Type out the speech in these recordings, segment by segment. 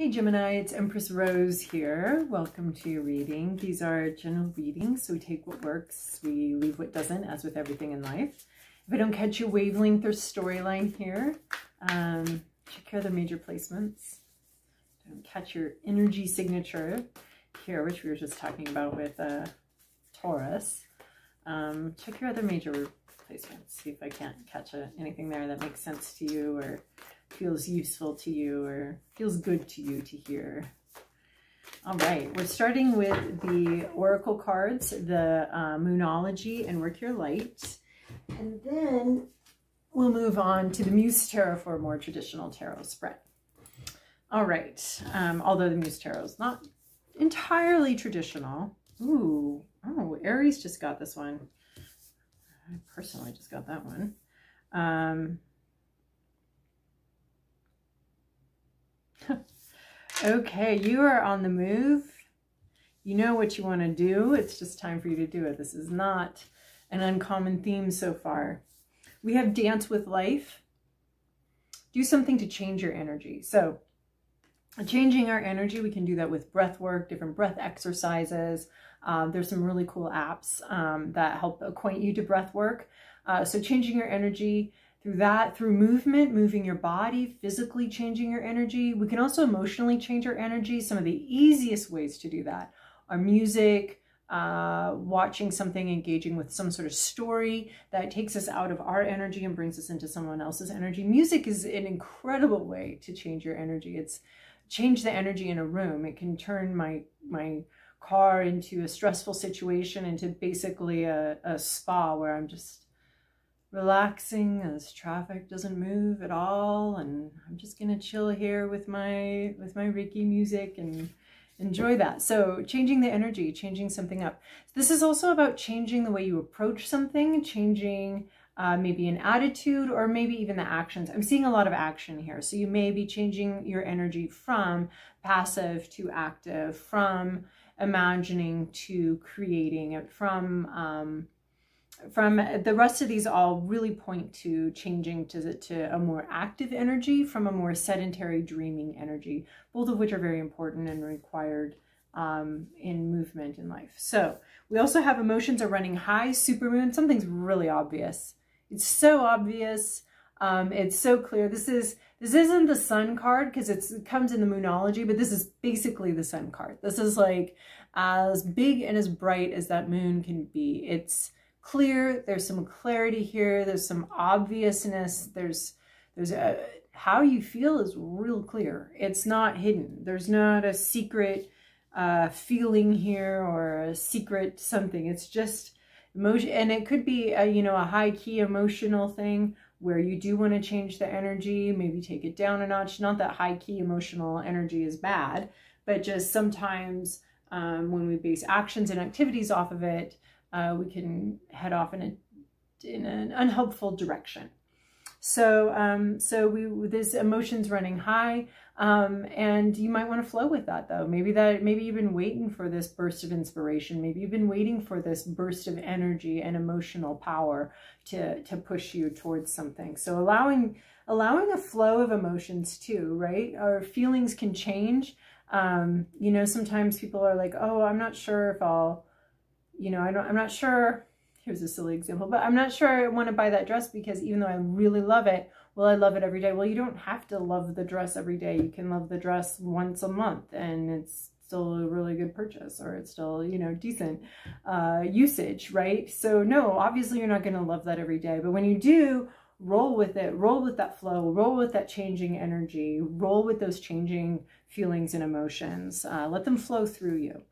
Hey Gemini, it's Empress Rose here. Welcome to your reading. These are general readings, so we take what works, we leave what doesn't, as with everything in life. If I don't catch your wavelength or storyline here, um, check your other major placements. Don't catch your energy signature here, which we were just talking about with uh, Taurus. Um, check your other major placements. See if I can't catch a, anything there that makes sense to you or feels useful to you or feels good to you to hear. All right, we're starting with the Oracle cards, the uh, Moonology and Work Your Light. And then we'll move on to the Muse Tarot for a more traditional tarot spread. All right, um, although the Muse Tarot is not entirely traditional. Ooh, oh, Aries just got this one. I personally just got that one. Um, okay, you are on the move. You know what you want to do. It's just time for you to do it. This is not an uncommon theme so far. We have dance with life. Do something to change your energy. So changing our energy, we can do that with breath work, different breath exercises. Um, there's some really cool apps um, that help acquaint you to breath work. Uh, so changing your energy, through that, through movement, moving your body, physically changing your energy. We can also emotionally change our energy. Some of the easiest ways to do that are music, uh, watching something, engaging with some sort of story that takes us out of our energy and brings us into someone else's energy. Music is an incredible way to change your energy. It's change the energy in a room. It can turn my my car into a stressful situation into basically a, a spa where I'm just relaxing as traffic doesn't move at all and I'm just gonna chill here with my with my Reiki music and enjoy that. So changing the energy, changing something up. This is also about changing the way you approach something, changing uh, maybe an attitude or maybe even the actions. I'm seeing a lot of action here. So you may be changing your energy from passive to active, from imagining to creating, it from um, from the rest of these all really point to changing to, to a more active energy from a more sedentary dreaming energy, both of which are very important and required um, in movement in life. So we also have emotions are running high, supermoon, something's really obvious. It's so obvious. Um, it's so clear. This is this isn't the sun card because it comes in the moonology, but this is basically the sun card. This is like as big and as bright as that moon can be. It's clear. There's some clarity here. There's some obviousness. There's, there's a, how you feel is real clear. It's not hidden. There's not a secret uh, feeling here or a secret something. It's just emotion. And it could be, a, you know, a high key emotional thing where you do want to change the energy, maybe take it down a notch. Not that high key emotional energy is bad, but just sometimes um, when we base actions and activities off of it, uh, we can head off in, a, in an unhelpful direction. So, um, so we this emotions running high, um, and you might want to flow with that though. Maybe that maybe you've been waiting for this burst of inspiration. Maybe you've been waiting for this burst of energy and emotional power to to push you towards something. So allowing allowing a flow of emotions too, right? Our feelings can change. Um, you know, sometimes people are like, "Oh, I'm not sure if I'll." You know, I don't, I'm not sure, here's a silly example, but I'm not sure I want to buy that dress because even though I really love it, well, I love it every day? Well, you don't have to love the dress every day. You can love the dress once a month and it's still a really good purchase or it's still, you know, decent uh, usage, right? So no, obviously you're not going to love that every day. But when you do, roll with it, roll with that flow, roll with that changing energy, roll with those changing feelings and emotions. Uh, let them flow through you.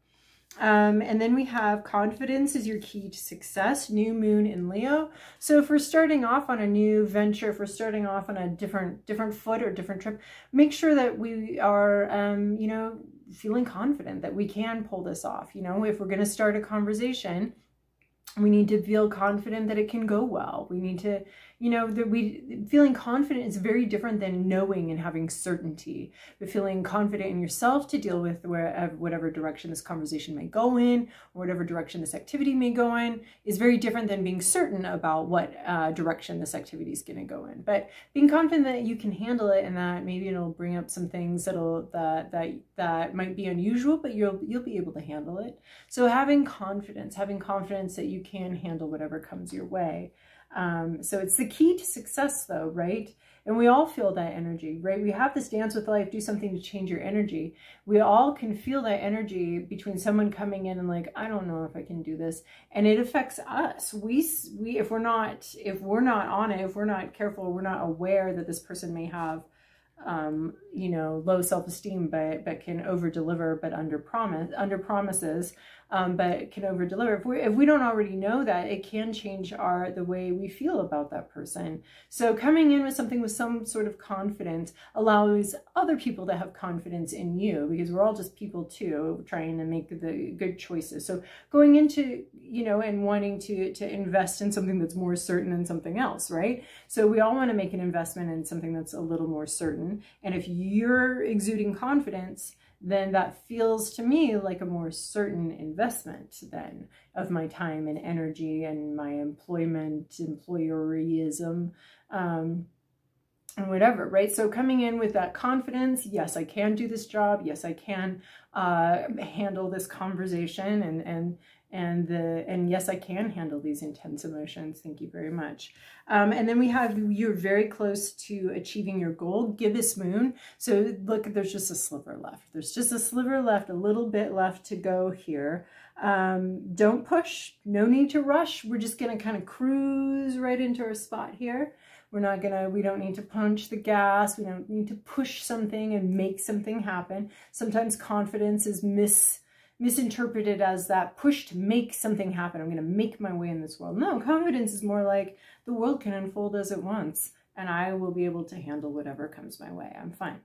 Um, and then we have confidence is your key to success, new moon in Leo. So if we're starting off on a new venture, if we're starting off on a different different foot or different trip, make sure that we are, um, you know, feeling confident that we can pull this off. You know, if we're going to start a conversation, we need to feel confident that it can go well. We need to, you know, that we feeling confident is very different than knowing and having certainty. But feeling confident in yourself to deal with wherever, whatever direction this conversation may go in, or whatever direction this activity may go in, is very different than being certain about what uh, direction this activity is going to go in. But being confident that you can handle it and that maybe it'll bring up some things that'll that that that might be unusual, but you'll you'll be able to handle it. So having confidence, having confidence that you can handle whatever comes your way. Um, so it's the key to success though, right? And we all feel that energy, right? We have this dance with life, do something to change your energy. We all can feel that energy between someone coming in and like, I don't know if I can do this. And it affects us. We, we, if we're not, if we're not on it, if we're not careful, we're not aware that this person may have um, you know, low self-esteem, but, but can over deliver, but under promise, under promises, um, but can over deliver. If we, if we don't already know that, it can change our, the way we feel about that person. So coming in with something with some sort of confidence allows other people to have confidence in you because we're all just people too, trying to make the good choices. So going into, you know, and wanting to, to invest in something that's more certain than something else, right? So we all want to make an investment in something that's a little more certain. And if you're exuding confidence, then that feels to me like a more certain investment then of my time and energy and my employment, employerism, um, and whatever, right? So coming in with that confidence, yes, I can do this job. Yes, I can uh, handle this conversation and, and, and the and yes i can handle these intense emotions. Thank you very much. Um, and then we have you're very close to achieving your goal gibbous moon. So look there's just a sliver left. There's just a sliver left a little bit left to go here. Um, don't push. No need to rush. We're just going to kind of cruise right into our spot here. We're not gonna, we don't need to punch the gas. We don't need to push something and make something happen. Sometimes confidence is mis, misinterpreted as that push to make something happen. I'm going to make my way in this world. No, confidence is more like the world can unfold as it wants and I will be able to handle whatever comes my way. I'm fine.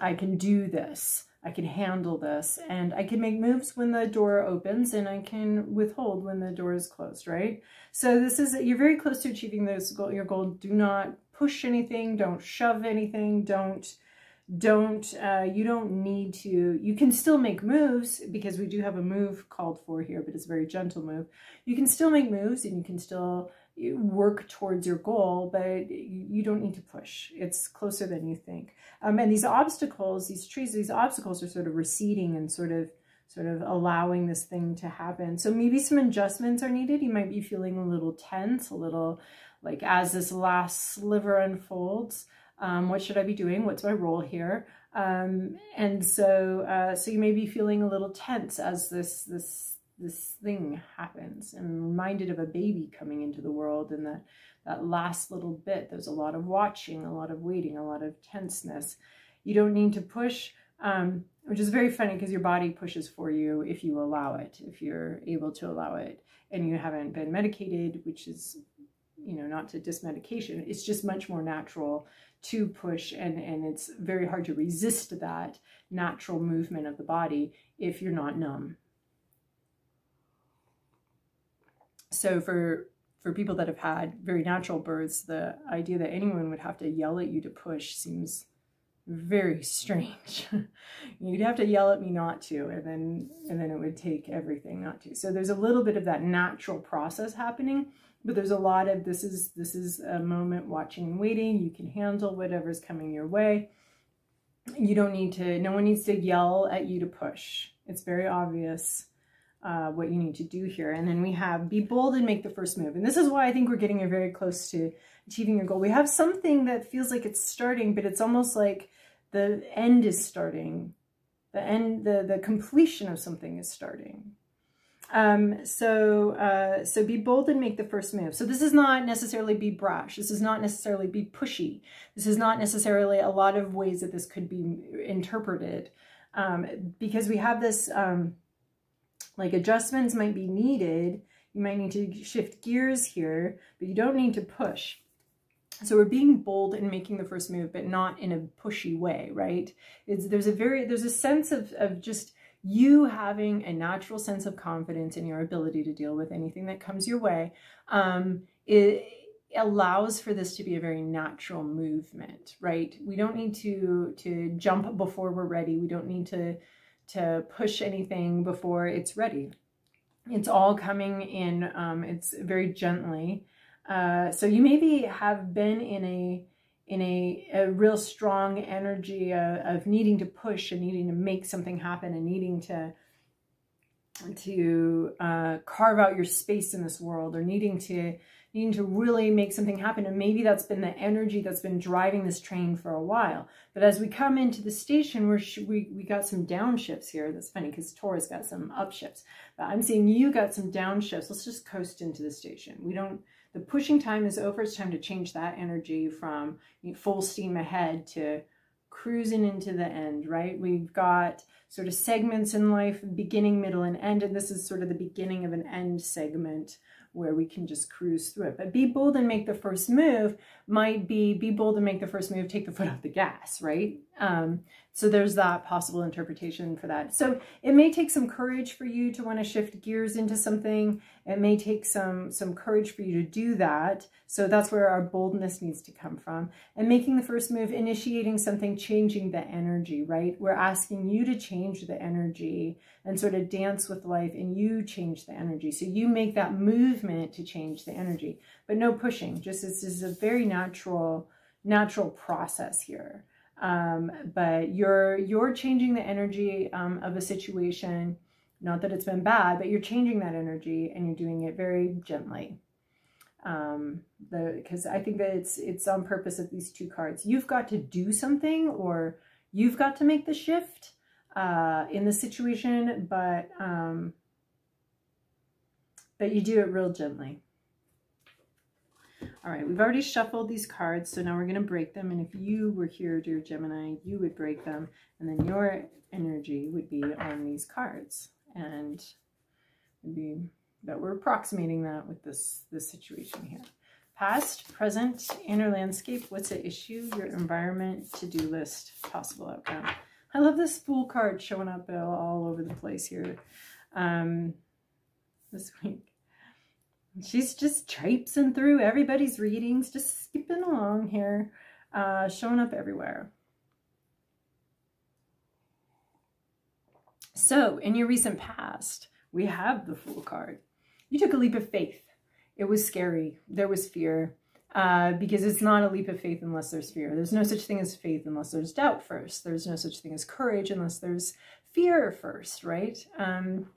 I can do this. I can handle this and I can make moves when the door opens and I can withhold when the door is closed, right? So this is, you're very close to achieving this goal, your goal. Do not push anything. Don't shove anything. Don't don't uh, you don't need to you can still make moves because we do have a move called for here but it's a very gentle move. You can still make moves and you can still work towards your goal but you don't need to push. It's closer than you think. Um, and these obstacles these trees these obstacles are sort of receding and sort of sort of allowing this thing to happen. So maybe some adjustments are needed. You might be feeling a little tense a little like as this last sliver unfolds um, what should I be doing? What's my role here? Um, and so, uh, so you may be feeling a little tense as this, this, this thing happens. I'm reminded of a baby coming into the world and that, that last little bit, there's a lot of watching, a lot of waiting, a lot of tenseness. You don't need to push, um, which is very funny because your body pushes for you if you allow it, if you're able to allow it and you haven't been medicated, which is, you know, not to dismedication. It's just much more natural to push and, and it's very hard to resist that natural movement of the body if you're not numb. So for for people that have had very natural births, the idea that anyone would have to yell at you to push seems very strange. You'd have to yell at me not to, and then and then it would take everything not to. So there's a little bit of that natural process happening but there's a lot of this is this is a moment watching and waiting. You can handle whatever's coming your way. You don't need to no one needs to yell at you to push. It's very obvious uh, what you need to do here. And then we have be bold and make the first move. And this is why I think we're getting very close to achieving your goal. We have something that feels like it's starting but it's almost like the end is starting. The end the the completion of something is starting um, so, uh, so be bold and make the first move. So this is not necessarily be brash. This is not necessarily be pushy. This is not necessarily a lot of ways that this could be interpreted. Um, because we have this, um, like adjustments might be needed. You might need to shift gears here, but you don't need to push. So we're being bold and making the first move, but not in a pushy way, right? It's, there's a very, there's a sense of, of just you having a natural sense of confidence in your ability to deal with anything that comes your way um, it, allows for this to be a very natural movement, right? We don't need to to jump before we're ready. We don't need to to push anything before it's ready. It's all coming in. Um, it's very gently. Uh, so you maybe have been in a in a, a real strong energy of, of needing to push and needing to make something happen and needing to to uh, carve out your space in this world or needing to needing to really make something happen. And maybe that's been the energy that's been driving this train for a while. But as we come into the station, we're we, we got some downshifts here. That's funny because Taurus got some upshifts. But I'm seeing you got some downshifts. Let's just coast into the station. We don't, the pushing time is over. It's time to change that energy from full steam ahead to cruising into the end, right? We've got sort of segments in life, beginning, middle, and end. And this is sort of the beginning of an end segment where we can just cruise through it. But be bold and make the first move might be be bold and make the first move, take the foot off the gas, right? Um, so there's that possible interpretation for that. So it may take some courage for you to want to shift gears into something. It may take some, some courage for you to do that. So that's where our boldness needs to come from. And making the first move, initiating something, changing the energy, right? We're asking you to change the energy and sort of dance with life and you change the energy. So you make that movement to change the energy, but no pushing. Just this is a very natural, natural process here. Um, but you're you're changing the energy um, of a situation. Not that it's been bad, but you're changing that energy and you're doing it very gently. Um, because I think that it's it's on purpose of these two cards. You've got to do something or you've got to make the shift uh, in the situation, but um, but you do it real gently. All right, we've already shuffled these cards, so now we're going to break them. And if you were here, dear Gemini, you would break them, and then your energy would be on these cards. And be that we're approximating that with this, this situation here. Past, present, inner landscape, what's the issue, your environment, to-do list, possible outcome. I love this Fool card showing up all over the place here um, this week. She's just traipsing through everybody's readings, just skipping along here, uh, showing up everywhere. So, in your recent past, we have the Fool card. You took a leap of faith. It was scary. There was fear. Uh, because it's not a leap of faith unless there's fear. There's no such thing as faith unless there's doubt first. There's no such thing as courage unless there's fear first, right? Um,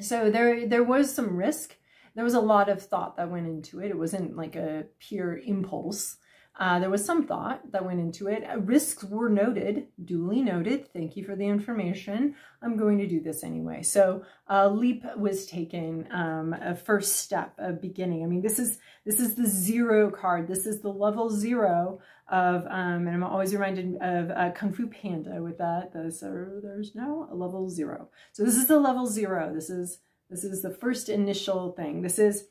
so there, there was some risk there was a lot of thought that went into it. It wasn't like a pure impulse. Uh, there was some thought that went into it. Uh, risks were noted, duly noted. Thank you for the information. I'm going to do this anyway. So a leap was taken, um, a first step, a beginning. I mean, this is this is the zero card. This is the level zero of, um, and I'm always reminded of uh, Kung Fu Panda with that. The, So there's no a level zero. So this is the level zero. This is this is the first initial thing. This is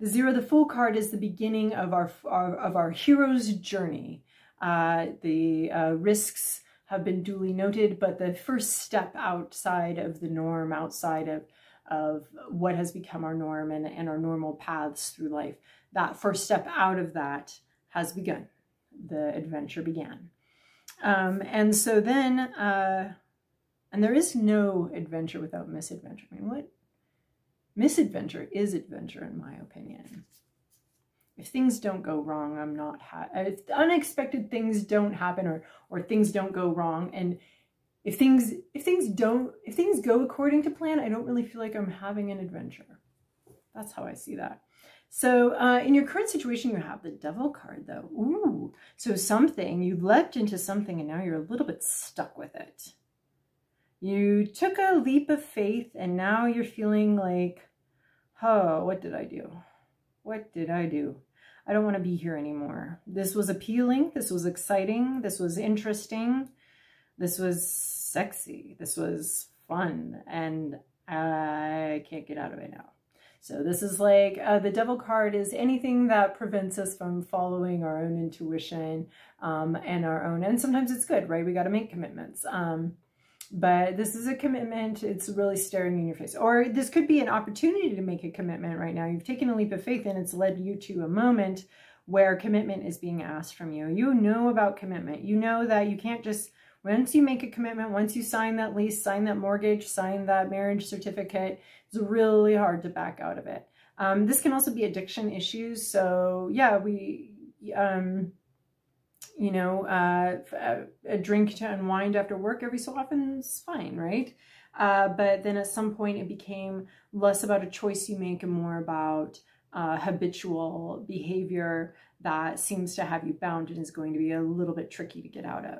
the Zero the Fool card is the beginning of our, our of our hero's journey. Uh, the uh, risks have been duly noted, but the first step outside of the norm, outside of, of what has become our norm and, and our normal paths through life, that first step out of that has begun. The adventure began. Um, and so then, uh, and there is no adventure without misadventure. I mean, what Misadventure is adventure, in my opinion. If things don't go wrong, I'm not if unexpected things don't happen or or things don't go wrong, and if things if things don't if things go according to plan, I don't really feel like I'm having an adventure. That's how I see that. So uh, in your current situation, you have the devil card though. Ooh, so something, you leapt into something and now you're a little bit stuck with it. You took a leap of faith and now you're feeling like, oh, what did I do? What did I do? I don't want to be here anymore. This was appealing. This was exciting. This was interesting. This was sexy. This was fun. And I can't get out of it now. So this is like uh, the devil card is anything that prevents us from following our own intuition um, and our own. And sometimes it's good, right? We got to make commitments. Um, but this is a commitment. It's really staring in your face. Or this could be an opportunity to make a commitment right now. You've taken a leap of faith and it's led you to a moment where commitment is being asked from you. You know about commitment. You know that you can't just, once you make a commitment, once you sign that lease, sign that mortgage, sign that marriage certificate, it's really hard to back out of it. Um, this can also be addiction issues. So yeah, we, um, you know, uh, a, a, drink to unwind after work every so often is fine, right? Uh, but then at some point it became less about a choice you make and more about uh, habitual behavior that seems to have you bound and is going to be a little bit tricky to get out of,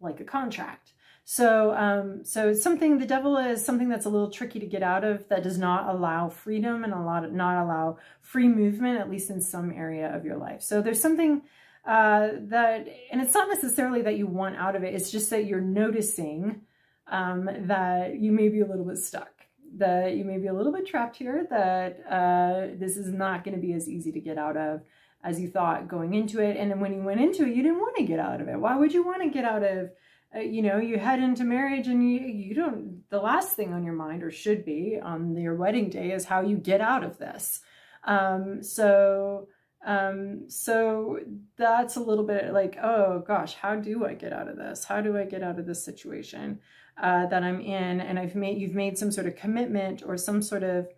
like a contract. So, um, so something, the devil is something that's a little tricky to get out of that does not allow freedom and a lot of, not allow free movement, at least in some area of your life. So there's something uh, that, and it's not necessarily that you want out of it. It's just that you're noticing um, that you may be a little bit stuck, that you may be a little bit trapped here, that uh, this is not going to be as easy to get out of as you thought going into it. And then when you went into it, you didn't want to get out of it. Why would you want to get out of uh, you know, you head into marriage and you, you don't, the last thing on your mind or should be on your wedding day is how you get out of this. Um, so, um, so that's a little bit like, oh gosh, how do I get out of this? How do I get out of this situation uh, that I'm in? And I've made, you've made some sort of commitment or some sort of,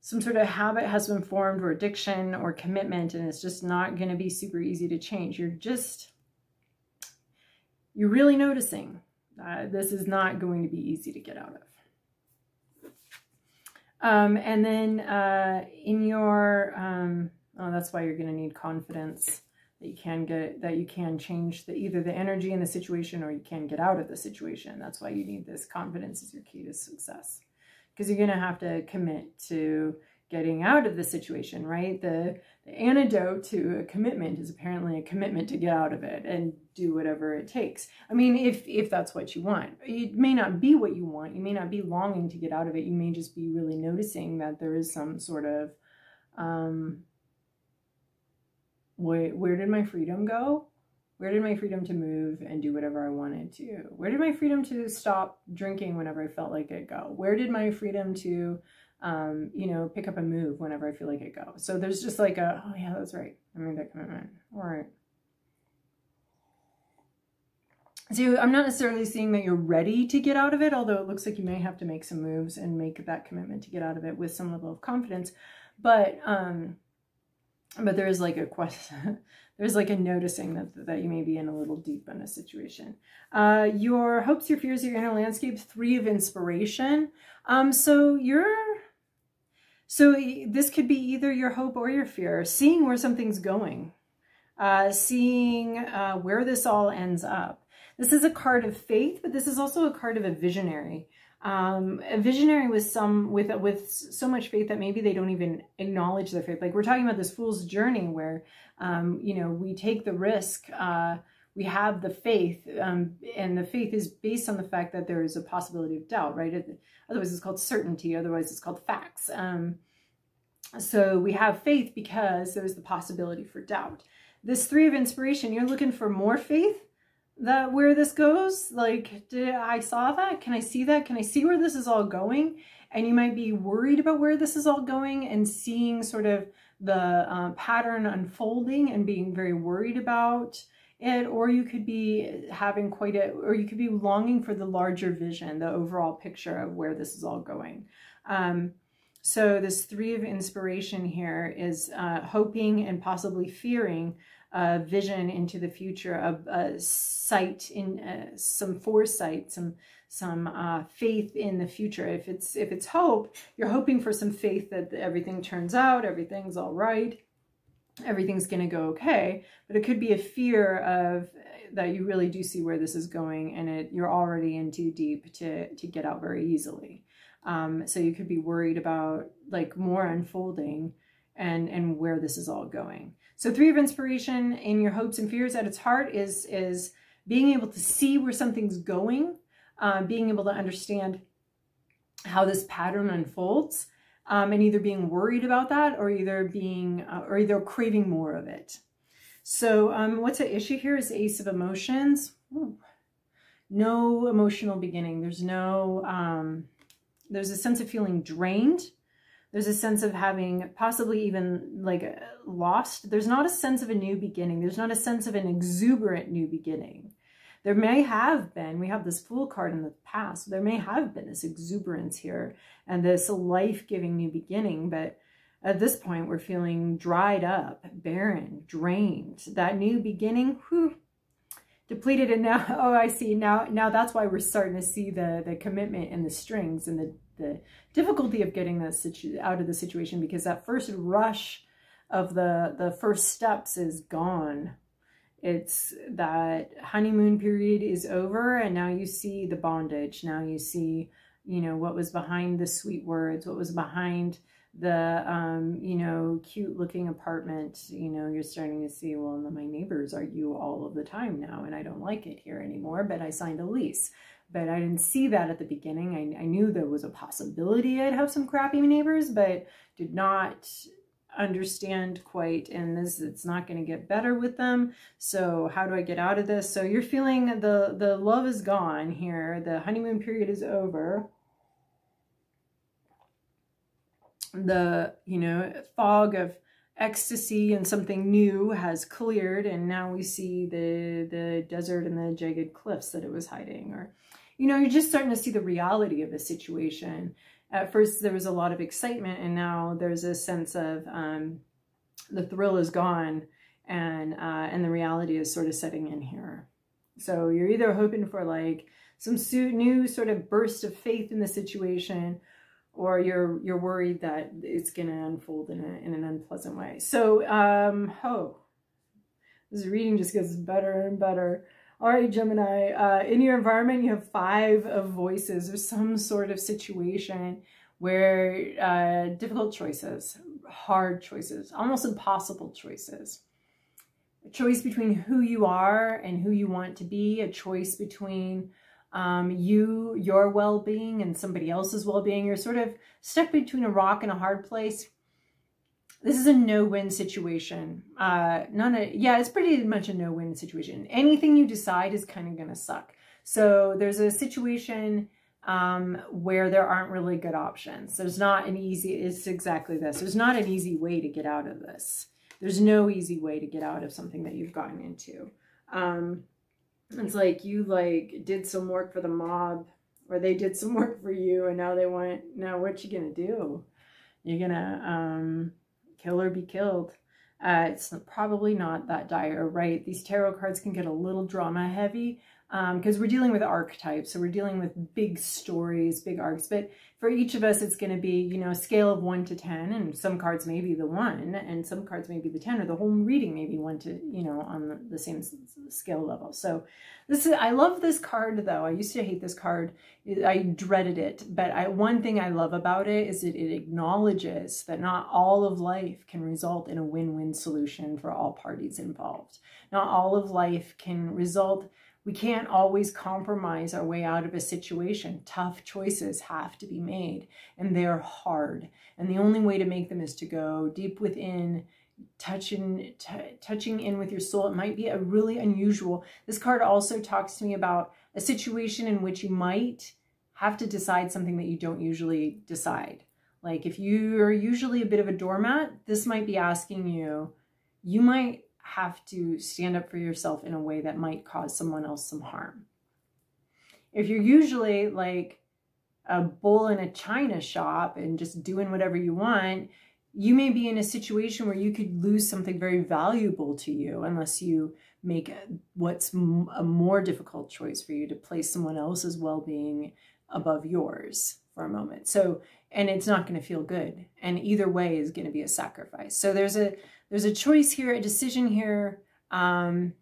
some sort of habit has been formed or addiction or commitment and it's just not going to be super easy to change. You're just, you're really noticing uh, this is not going to be easy to get out of. Um, and then uh, in your, um, oh, that's why you're going to need confidence that you can get, that you can change the, either the energy in the situation or you can get out of the situation. That's why you need this confidence is your key to success because you're going to have to commit to getting out of the situation, right? The, the antidote to a commitment is apparently a commitment to get out of it and do whatever it takes. I mean, if if that's what you want. It may not be what you want. You may not be longing to get out of it. You may just be really noticing that there is some sort of um wait, where did my freedom go? Where did my freedom to move and do whatever I wanted to? Where did my freedom to stop drinking whenever I felt like it go? Where did my freedom to um, you know, pick up and move whenever I feel like it go. So there's just like a, oh yeah, that's right. I made that commitment. All right. So I'm not necessarily seeing that you're ready to get out of it, although it looks like you may have to make some moves and make that commitment to get out of it with some level of confidence. But, um, but there is like a question, there's like a noticing that, that you may be in a little deep in a situation. Uh, your hopes, your fears, your inner landscape, three of inspiration. Um, so you're so this could be either your hope or your fear, seeing where something's going, uh, seeing uh, where this all ends up. This is a card of faith, but this is also a card of a visionary. Um, a visionary with some with with so much faith that maybe they don't even acknowledge their faith. Like we're talking about this fool's journey, where um, you know we take the risk. Uh, we have the faith, um, and the faith is based on the fact that there is a possibility of doubt, right? Otherwise, it's called certainty. Otherwise, it's called facts. Um, so we have faith because there's the possibility for doubt. This three of inspiration, you're looking for more faith that where this goes. Like, did I saw that? Can I see that? Can I see where this is all going? And you might be worried about where this is all going and seeing sort of the uh, pattern unfolding and being very worried about it, or you could be having quite a, or you could be longing for the larger vision, the overall picture of where this is all going. Um, so this three of inspiration here is uh, hoping and possibly fearing a vision into the future, of a sight in uh, some foresight, some some uh, faith in the future. If it's if it's hope, you're hoping for some faith that everything turns out, everything's all right everything's going to go okay. But it could be a fear of that you really do see where this is going and it you're already in too deep to, to get out very easily. Um, so you could be worried about like more unfolding and, and where this is all going. So three of inspiration in your hopes and fears at its heart is, is being able to see where something's going, uh, being able to understand how this pattern unfolds, um, and either being worried about that or either being uh, or either craving more of it. So um, what's at issue here is Ace of Emotions. Ooh. No emotional beginning. There's no, um, there's a sense of feeling drained. There's a sense of having possibly even like lost. There's not a sense of a new beginning. There's not a sense of an exuberant new beginning. There may have been, we have this Fool card in the past, there may have been this exuberance here and this life-giving new beginning, but at this point we're feeling dried up, barren, drained. That new beginning, whew, depleted and now, oh, I see, now now that's why we're starting to see the, the commitment and the strings and the, the difficulty of getting this out of the situation because that first rush of the, the first steps is gone it's that honeymoon period is over and now you see the bondage. Now you see, you know, what was behind the sweet words, what was behind the, um, you know, cute looking apartment. You know, you're starting to see, well, my neighbors argue all of the time now and I don't like it here anymore, but I signed a lease. But I didn't see that at the beginning. I, I knew there was a possibility I'd have some crappy neighbors, but did not understand quite and this it's not going to get better with them. So how do i get out of this? So you're feeling the the love is gone here. The honeymoon period is over. The you know fog of ecstasy and something new has cleared and now we see the the desert and the jagged cliffs that it was hiding or you know you're just starting to see the reality of the situation at first there was a lot of excitement and now there's a sense of um, the thrill is gone and uh, and the reality is sort of setting in here. So you're either hoping for like some new sort of burst of faith in the situation or you're you're worried that it's going to unfold in, a, in an unpleasant way. So, um, oh, this reading just gets better and better. All right, Gemini, uh, in your environment, you have five of voices. or some sort of situation where uh, difficult choices, hard choices, almost impossible choices. A choice between who you are and who you want to be, a choice between um, you, your well-being, and somebody else's well-being. You're sort of stuck between a rock and a hard place this is a no-win situation. Uh, none of, yeah, it's pretty much a no-win situation. Anything you decide is kind of going to suck. So there's a situation um, where there aren't really good options. There's not an easy, it's exactly this. There's not an easy way to get out of this. There's no easy way to get out of something that you've gotten into. Um, it's like you like did some work for the mob or they did some work for you and now they want, now what you gonna do? You're gonna, um, kill or be killed. Uh, it's probably not that dire, right? These tarot cards can get a little drama heavy because um, we're dealing with archetypes. So we're dealing with big stories, big arcs. But for each of us, it's going to be, you know, a scale of 1 to 10. And some cards may be the 1 and some cards may be the 10 or the whole reading may be 1 to, you know, on the same scale level. So this is, I love this card though. I used to hate this card. I dreaded it. But I, one thing I love about it is that it acknowledges that not all of life can result in a win-win solution for all parties involved. Not all of life can result we can't always compromise our way out of a situation. Tough choices have to be made, and they're hard. And the only way to make them is to go deep within, touching, touching in with your soul. It might be a really unusual. This card also talks to me about a situation in which you might have to decide something that you don't usually decide. Like if you're usually a bit of a doormat, this might be asking you, you might have to stand up for yourself in a way that might cause someone else some harm. If you're usually like a bull in a china shop and just doing whatever you want, you may be in a situation where you could lose something very valuable to you unless you make what's a more difficult choice for you to place someone else's well-being above yours for a moment. So, and it's not going to feel good. And either way is going to be a sacrifice. So there's a there's a choice here, a decision here. Um,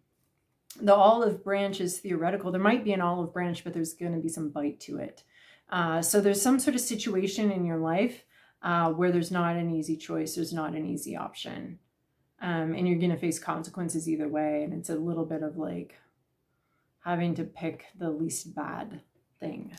the olive branch is theoretical. There might be an olive branch, but there's going to be some bite to it. Uh, so there's some sort of situation in your life uh, where there's not an easy choice. There's not an easy option. Um, and you're going to face consequences either way. And it's a little bit of like having to pick the least bad thing.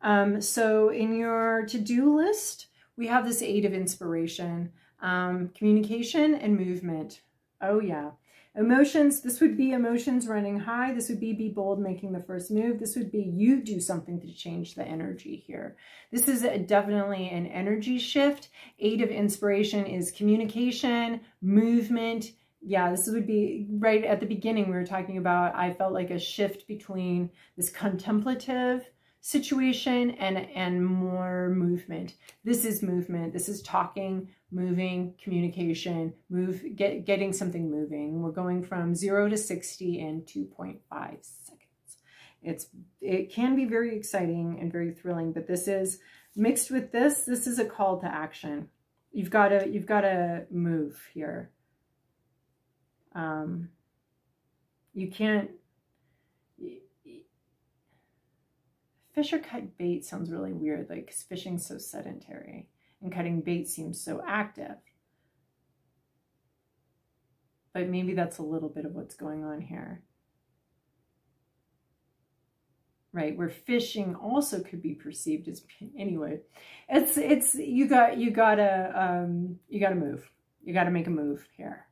Um, so in your to-do list, we have this eight of inspiration. Um, communication and movement. Oh yeah. Emotions, this would be emotions running high. This would be be bold, making the first move. This would be you do something to change the energy here. This is definitely an energy shift. Eight of inspiration is communication, movement. Yeah, this would be right at the beginning. We were talking about, I felt like a shift between this contemplative situation and, and more movement. This is movement. This is talking, moving, communication, move, get, getting something moving. We're going from zero to 60 in 2.5 seconds. It's, it can be very exciting and very thrilling, but this is mixed with this, this is a call to action. You've got to, you've got to move here. Um, you can't, fish or cut bait sounds really weird, like fishing's so sedentary and cutting bait seems so active. But maybe that's a little bit of what's going on here. Right, where fishing also could be perceived as anyway. It's it's you got you gotta um you gotta move. You gotta make a move here.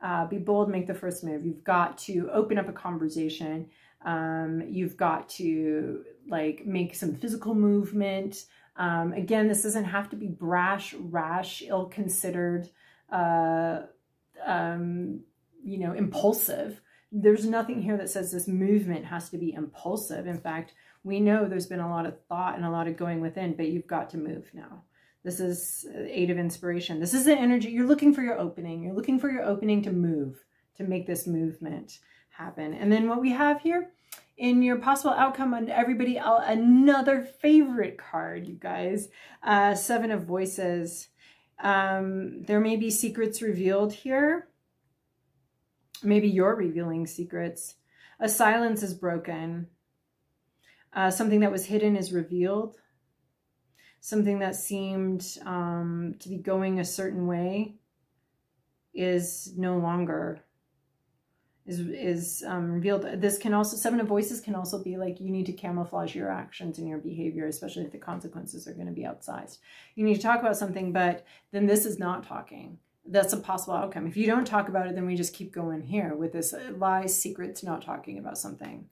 Uh, be bold, make the first move. You've got to open up a conversation. Um, you've got to like make some physical movement. Um, again, this doesn't have to be brash, rash, ill-considered, uh, um, you know, impulsive. There's nothing here that says this movement has to be impulsive. In fact, we know there's been a lot of thought and a lot of going within, but you've got to move now. This is eight of inspiration. This is the energy. You're looking for your opening. You're looking for your opening to move, to make this movement happen. And then what we have here in your possible outcome on everybody else, another favorite card, you guys. Uh, Seven of Voices. Um, there may be secrets revealed here. Maybe you're revealing secrets. A silence is broken. Uh, something that was hidden is revealed. Something that seemed um, to be going a certain way is no longer is is um, revealed. This can also seven of voices can also be like you need to camouflage your actions and your behavior, especially if the consequences are going to be outsized. You need to talk about something, but then this is not talking. That's a possible outcome. If you don't talk about it, then we just keep going here with this lies, secrets, not talking about something.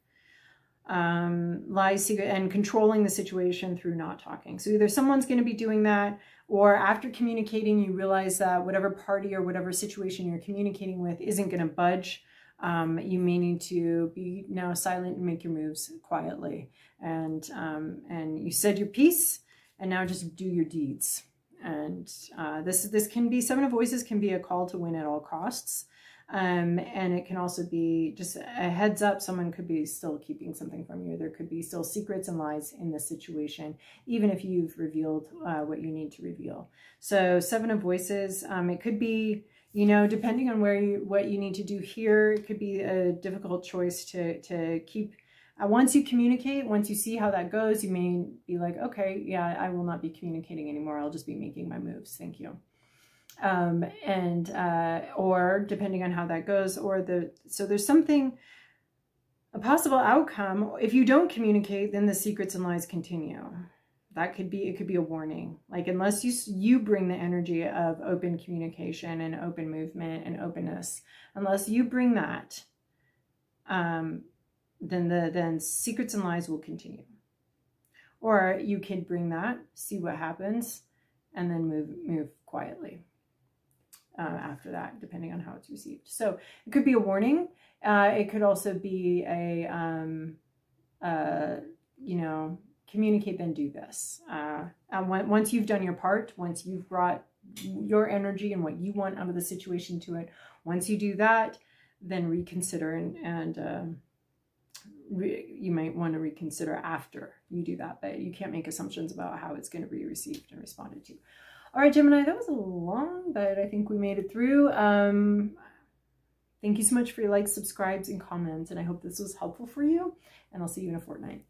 Um, lies, secret, and controlling the situation through not talking. So either someone's going to be doing that, or after communicating, you realize that whatever party or whatever situation you're communicating with isn't going to budge um, you may need to be now silent and make your moves quietly. And, um, and you said your piece and now just do your deeds. And uh, this, this can be, Seven of Voices can be a call to win at all costs. Um, and it can also be just a heads up, someone could be still keeping something from you. There could be still secrets and lies in this situation, even if you've revealed uh, what you need to reveal. So Seven of Voices, um, it could be you know, depending on where you, what you need to do here, it could be a difficult choice to, to keep. Uh, once you communicate, once you see how that goes, you may be like, okay, yeah, I will not be communicating anymore. I'll just be making my moves. Thank you. Um, and, uh, or depending on how that goes, or the, so there's something, a possible outcome. If you don't communicate, then the secrets and lies continue that could be it could be a warning. Like unless you you bring the energy of open communication and open movement and openness unless you bring that um then the then secrets and lies will continue. Or you could bring that see what happens and then move move quietly uh, after that depending on how it's received. So it could be a warning. Uh, it could also be a um, uh, you know communicate, then do this. Uh, and when, once you've done your part, once you've brought your energy and what you want out of the situation to it, once you do that, then reconsider and, and um, re, you might want to reconsider after you do that, but you can't make assumptions about how it's going to be received and responded to. All right, Gemini, that was a long, but I think we made it through. Um, thank you so much for your likes, subscribes, and comments, and I hope this was helpful for you, and I'll see you in a fortnight.